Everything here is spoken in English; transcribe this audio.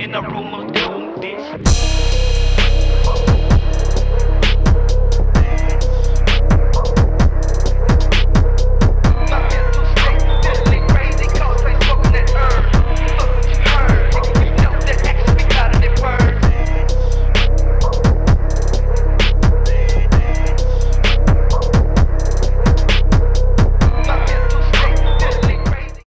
in a room of doom, this.